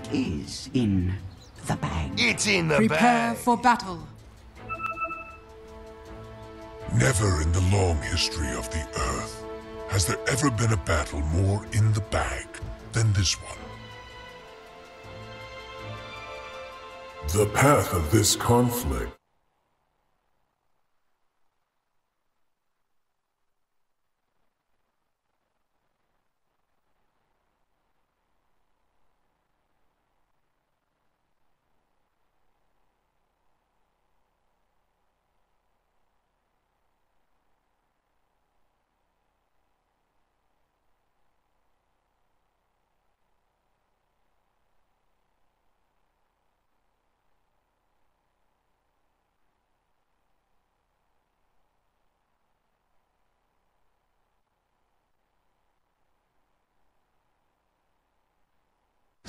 It is in the bag. It's in the Prepare bag. Prepare for battle. Never in the long history of the Earth has there ever been a battle more in the bag than this one. The path of this conflict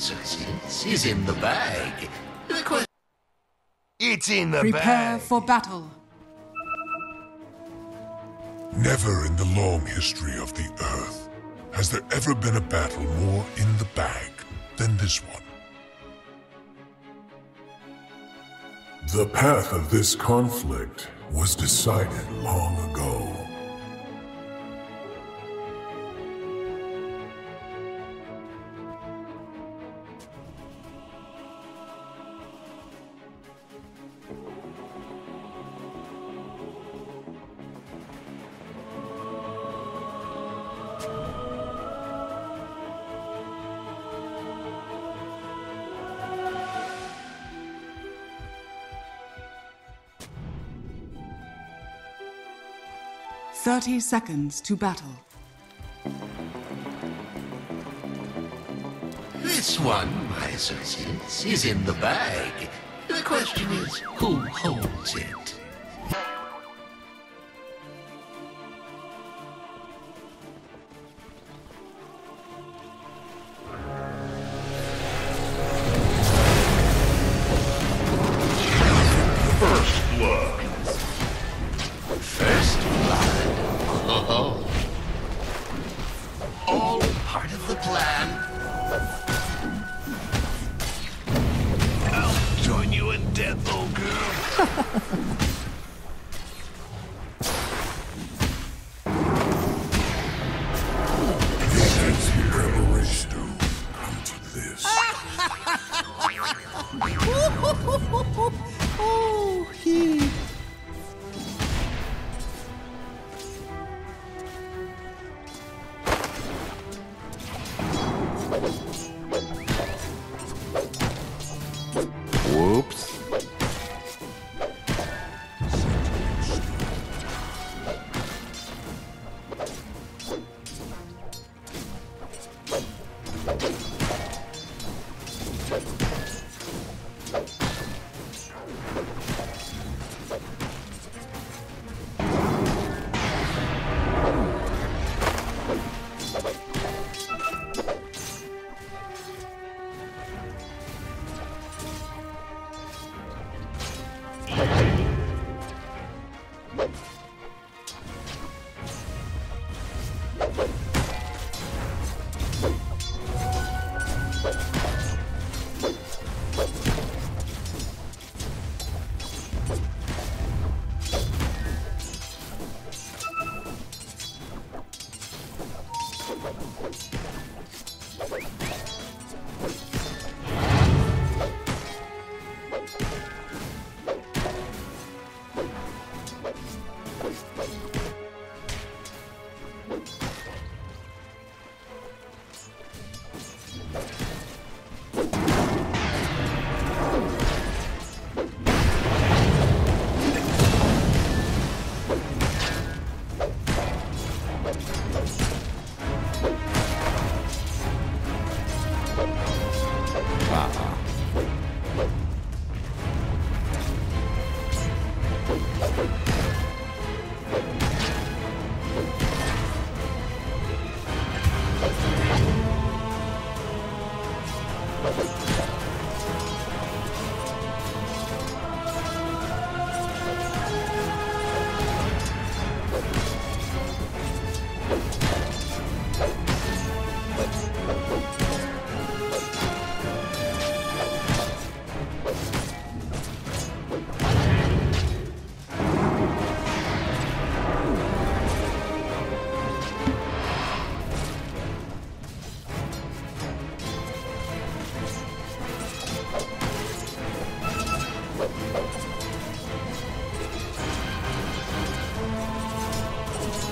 Success is in the bag. The que- It's in the Prepare bag. Prepare for battle. Never in the long history of the Earth has there ever been a battle more in the bag than this one. The path of this conflict was decided long ago. Thirty seconds to battle. This one, my associates, is in the bag. The question is, who holds it? Let's go.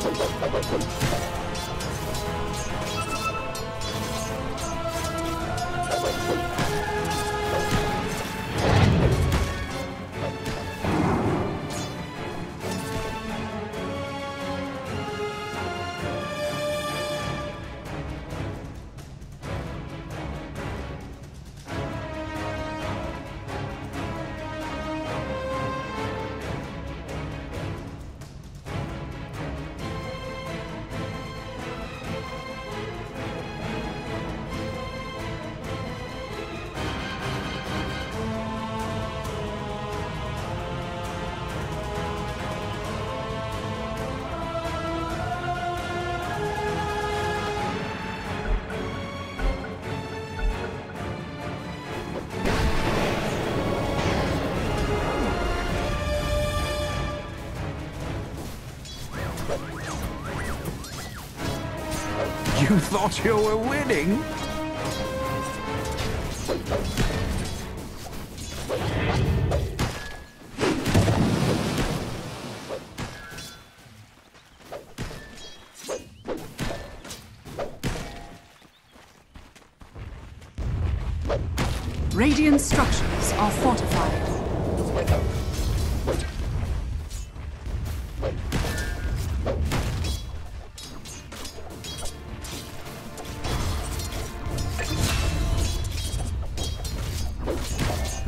thank You thought you were winning?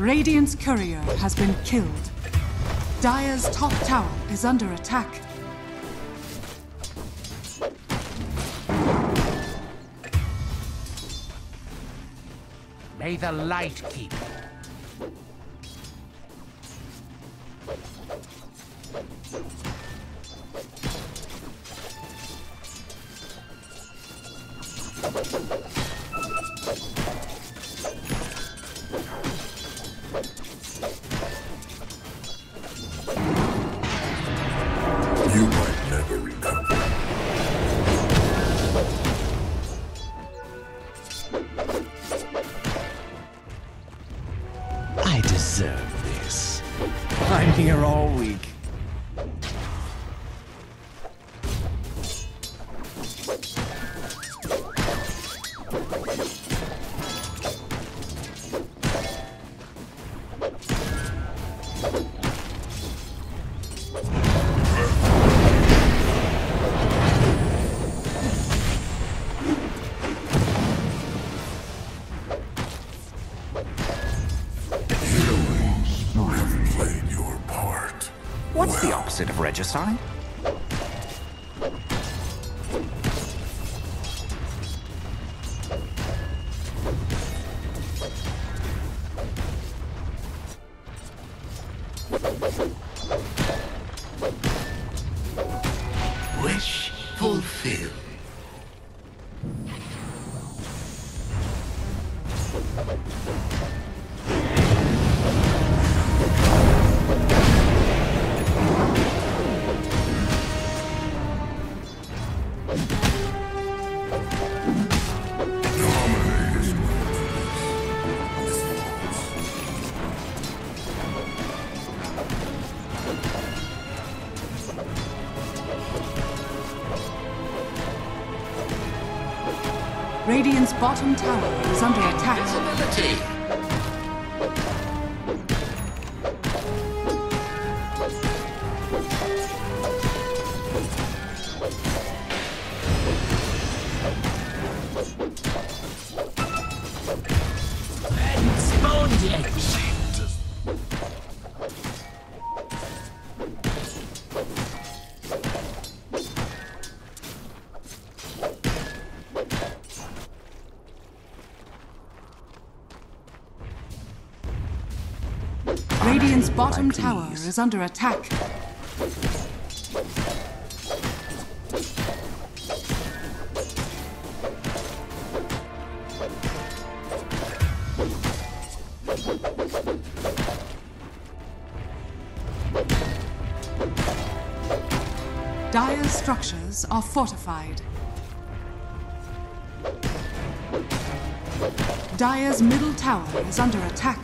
Radiant's courier has been killed. Dire's top tower is under attack. May the light keep. I'm here all week. Of? Wish fulfilled. Bottom tower is under attack. Visibility. Radiant's bottom tower is under attack. Dire's structures are fortified. Dire's middle tower is under attack.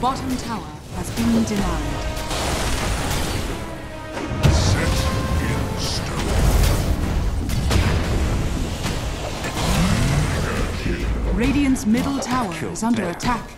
Bottom tower has been denied. Set in stone. Radiant's middle tower is under attack.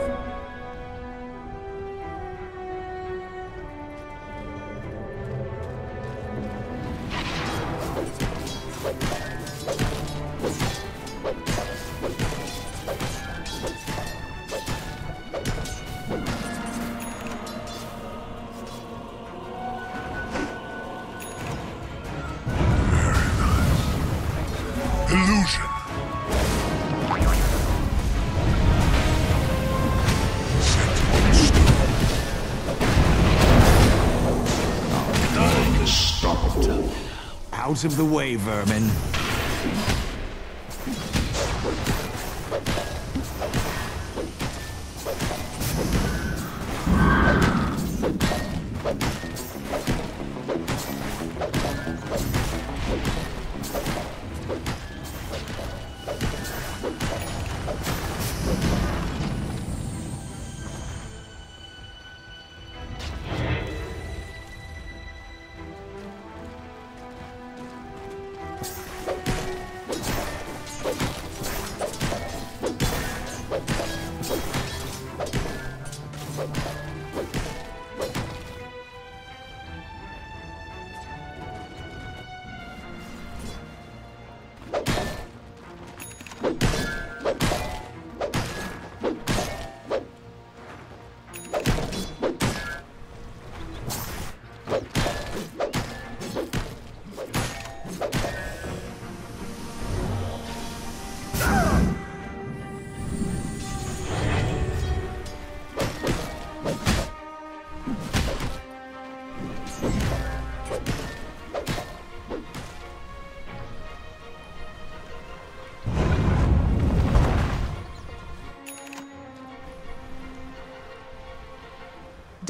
Of the way, vermin.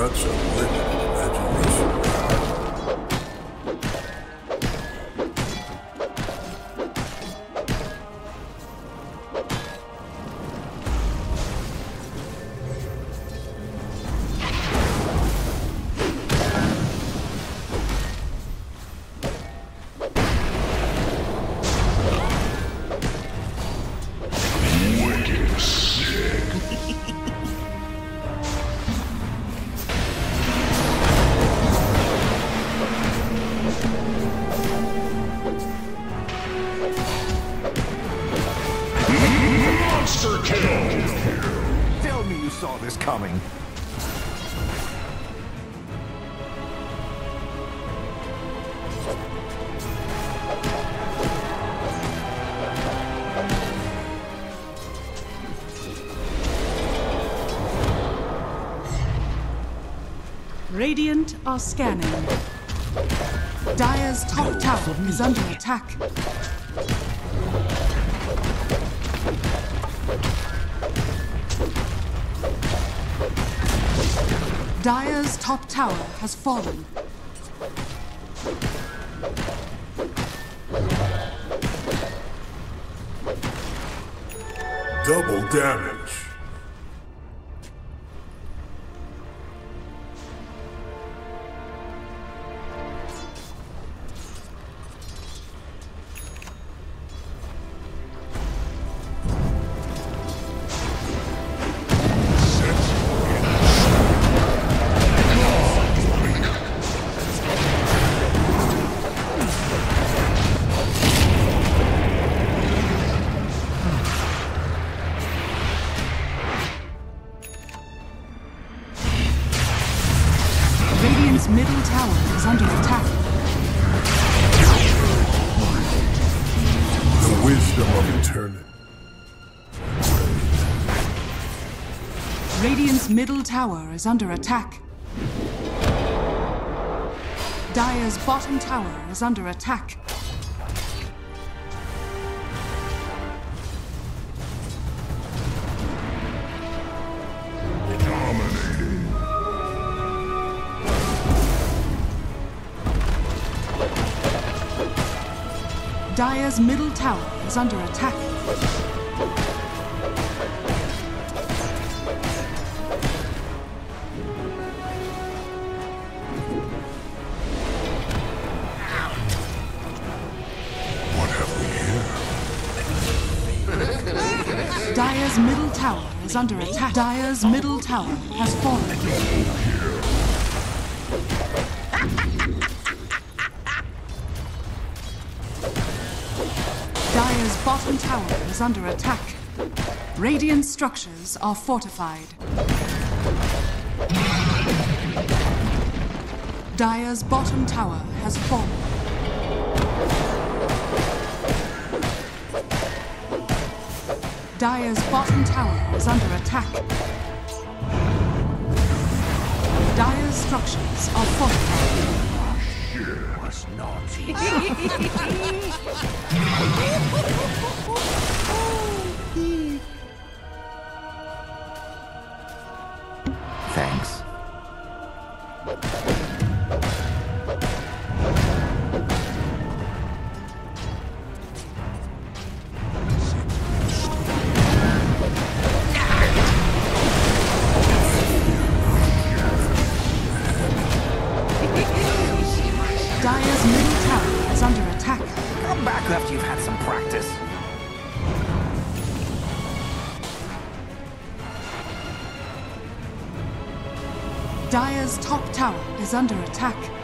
satisfaction. Radiant are scanning. Dire's top tower is under attack. Dire's top tower has fallen. Double damage. Middle tower is under attack. The wisdom of eternity. Radiant's middle tower is under attack. Dire's bottom tower is under attack. Dire's middle tower is under attack. What have we here? Dire's middle tower is under attack. Dire's middle tower has fallen. Bottom tower is under attack. Radiant structures are fortified. Dire's bottom tower has fallen. Dire's bottom tower is under attack. Dire's structures are fortified. Was naughty. is under attack.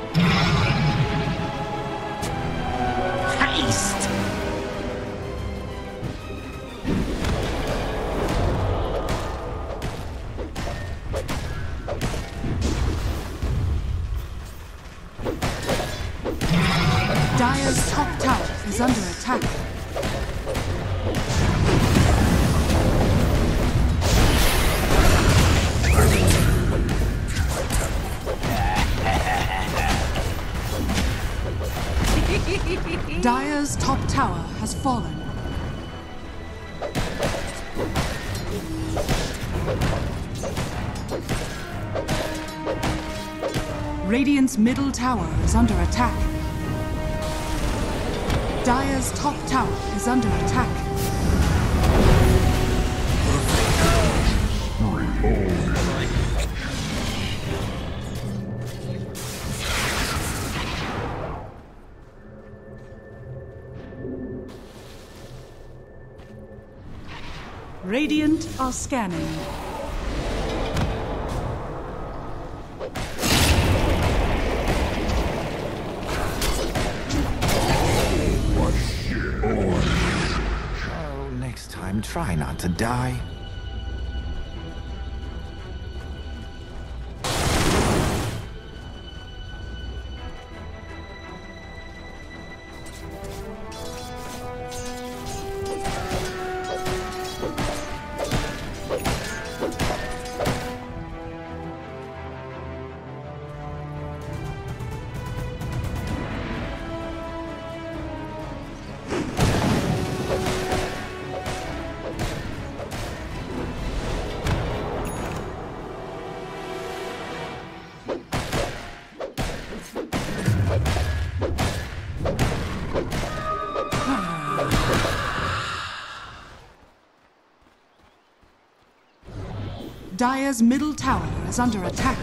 Radiant's middle tower is under attack. Dire's top tower is under attack. Radiant are scanning. Try not to die. Dire's middle tower is under attack.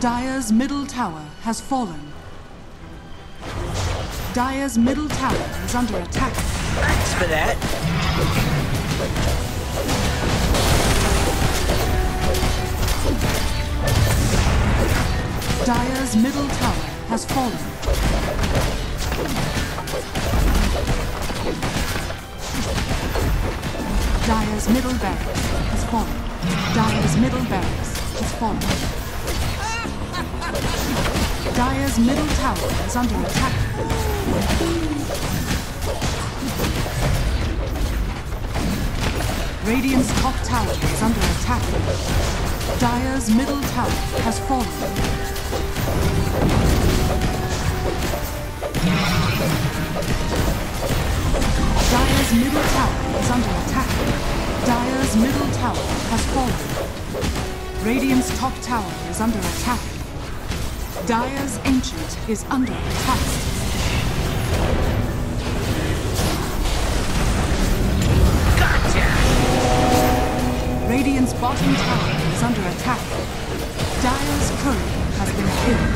Dire's middle tower has fallen. Dire's middle tower is under attack. Thanks for that. Dire's middle tower has fallen. Dire's middle barracks has fallen. Dire's middle barracks has fallen. Dire's middle tower is under attack. Radiant's top tower is under attack. Dire's middle tower has fallen. Dire's middle tower is under attack. Dire's middle tower has fallen. Radiant's top tower is under attack. Dire's ancient is under attack. Radiant's bottom tower is under attack. Dire's courier has been killed.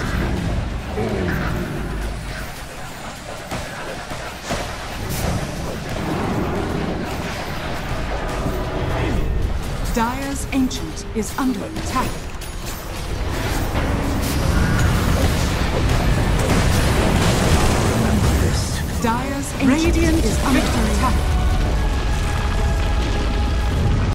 Dire's ancient is under attack. Dire's ancient is under attack.